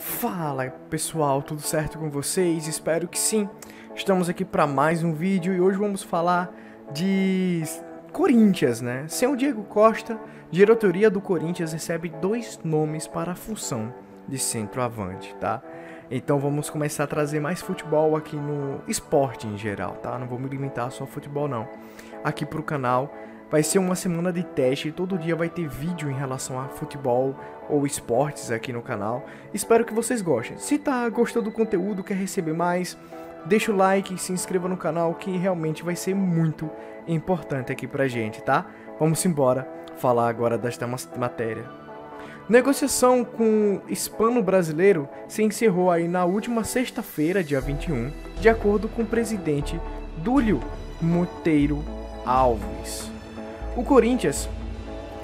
Fala pessoal, tudo certo com vocês? Espero que sim. Estamos aqui para mais um vídeo e hoje vamos falar de Corinthians, né? Sem o Diego Costa, diretoria do Corinthians recebe dois nomes para a função de centroavante, tá? Então vamos começar a trazer mais futebol aqui no esporte em geral, tá? Não vou me limitar só ao futebol não. Aqui pro canal Vai ser uma semana de teste e todo dia vai ter vídeo em relação a futebol ou esportes aqui no canal. Espero que vocês gostem. Se tá gostando do conteúdo, quer receber mais, deixa o like e se inscreva no canal que realmente vai ser muito importante aqui pra gente, tá? Vamos embora falar agora desta matéria. Negociação com hispano brasileiro se encerrou aí na última sexta-feira, dia 21, de acordo com o presidente Dúlio Monteiro Alves. O Corinthians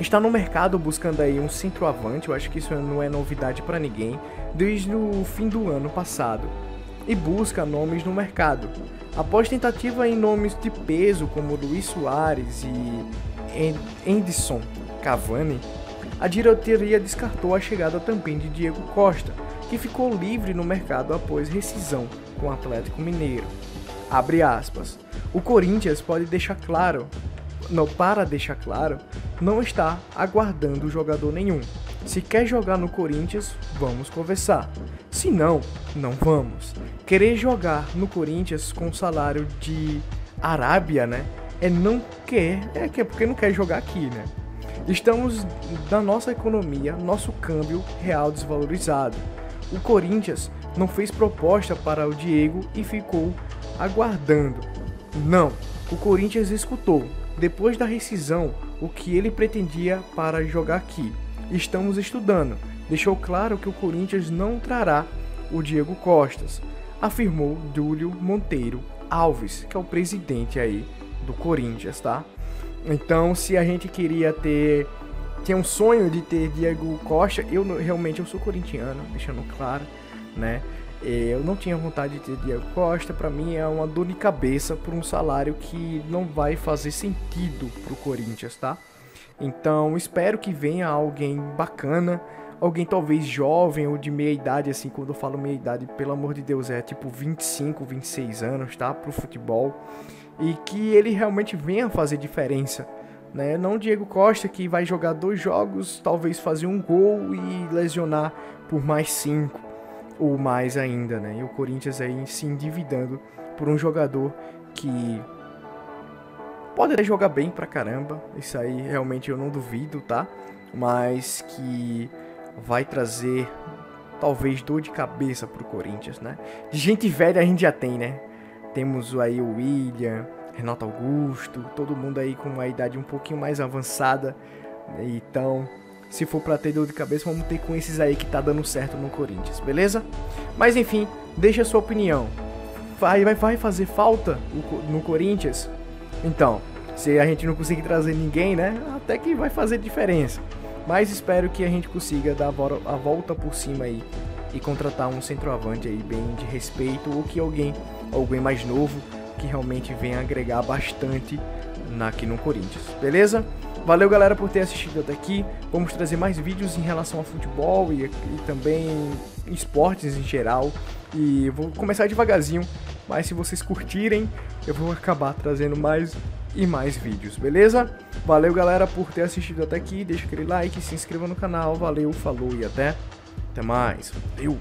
está no mercado buscando aí um centroavante, eu acho que isso não é novidade para ninguém, desde o fim do ano passado, e busca nomes no mercado. Após tentativa em nomes de peso como Luiz Soares e Anderson Cavani, a diretoria descartou a chegada também de Diego Costa, que ficou livre no mercado após rescisão com o Atlético Mineiro. Abre aspas. O Corinthians pode deixar claro não, para deixar claro, não está aguardando jogador nenhum. Se quer jogar no Corinthians, vamos conversar. Se não, não vamos. Querer jogar no Corinthians com salário de Arábia, né? É não quer, é que é porque não quer jogar aqui, né? Estamos na nossa economia, nosso câmbio real desvalorizado. O Corinthians não fez proposta para o Diego e ficou aguardando. Não, o Corinthians escutou, depois da rescisão, o que ele pretendia para jogar aqui. Estamos estudando. Deixou claro que o Corinthians não trará o Diego Costas, afirmou Dúlio Monteiro Alves, que é o presidente aí do Corinthians, tá? Então, se a gente queria ter tinha um sonho de ter Diego Costa, eu realmente eu sou corintiano, deixando claro, né? Eu não tinha vontade de ter Diego Costa, para mim é uma dor de cabeça por um salário que não vai fazer sentido pro Corinthians, tá? Então espero que venha alguém bacana, alguém talvez jovem ou de meia idade, assim, quando eu falo meia idade, pelo amor de Deus, é tipo 25, 26 anos, tá? Pro futebol. E que ele realmente venha fazer diferença. Né? Não Diego Costa que vai jogar dois jogos, talvez fazer um gol e lesionar por mais cinco ou mais ainda, né? E o Corinthians aí se endividando por um jogador que pode até jogar bem pra caramba, isso aí realmente eu não duvido, tá? Mas que vai trazer talvez dor de cabeça pro Corinthians, né? De gente velha a gente já tem, né? Temos aí o William, Renato Augusto, todo mundo aí com uma idade um pouquinho mais avançada. Então, se for pra ter dor de cabeça, vamos ter com esses aí que tá dando certo no Corinthians, beleza? Mas enfim, deixa a sua opinião. Vai, vai, vai fazer falta no Corinthians? Então, se a gente não conseguir trazer ninguém, né? Até que vai fazer diferença. Mas espero que a gente consiga dar a volta por cima aí e contratar um centroavante aí bem de respeito ou que alguém, alguém mais novo que realmente venha agregar bastante aqui no Corinthians, beleza? Valeu, galera, por ter assistido até aqui. Vamos trazer mais vídeos em relação a futebol e, e também esportes em geral. E vou começar devagarzinho, mas se vocês curtirem, eu vou acabar trazendo mais e mais vídeos, beleza? Valeu, galera, por ter assistido até aqui. Deixa aquele like, se inscreva no canal. Valeu, falou e até, até mais. Valeu!